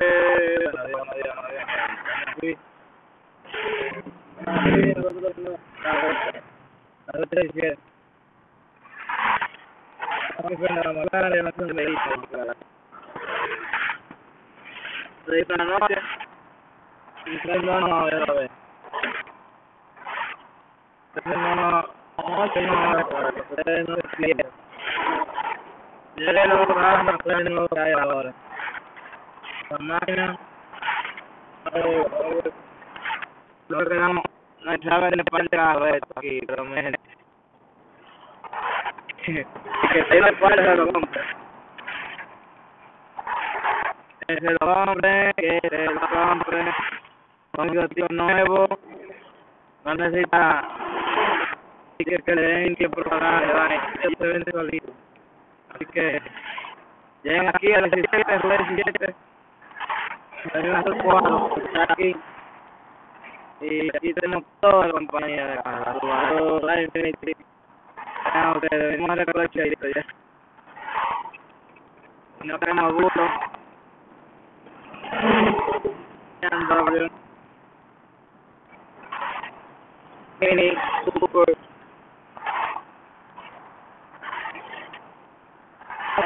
no digo, no digo, no digo. Sí. Sí, nosotros no. A ver, te dije. Vamos a la no. No, no. No. La máquina. Que no sabe de parte de la aquí, pero me. que se lo. Que se lo que se compre. Con tío nuevo. No necesita que, que le den para solito. Así que lleguen aquí a las 17, a las 17. Una cuadro está aquí. Y aquí tenemos toda la compañía de la Infinity. Ya, a recoger chayito ya. No tenemos.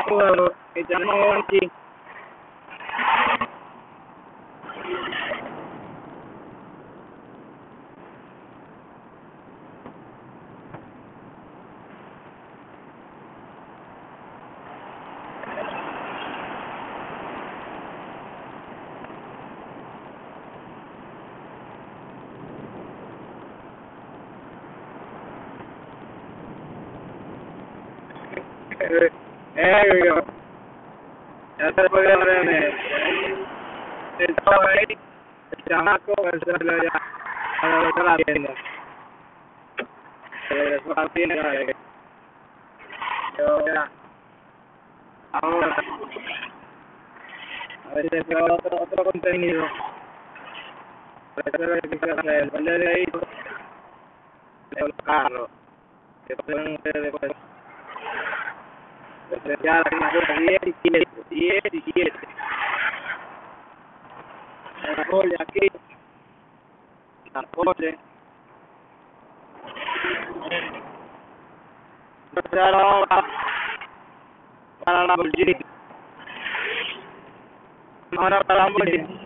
Jugador, que tenemos aquí. There we go. Ya se puede ver en el, todo ahí, el chamaco, el celular ya, a la de la tienda. Se regresó a la tienda, eh. Yo ya, ahora, a ver si se otro, otro contenido. Parece ver qué se hace, el verde de ahí, de los carros, que pueden ustedes después. Ya la cosa 17, 17. La joya aquí. La joya. Ahora para la Lamborghini. Para la Lamborghini.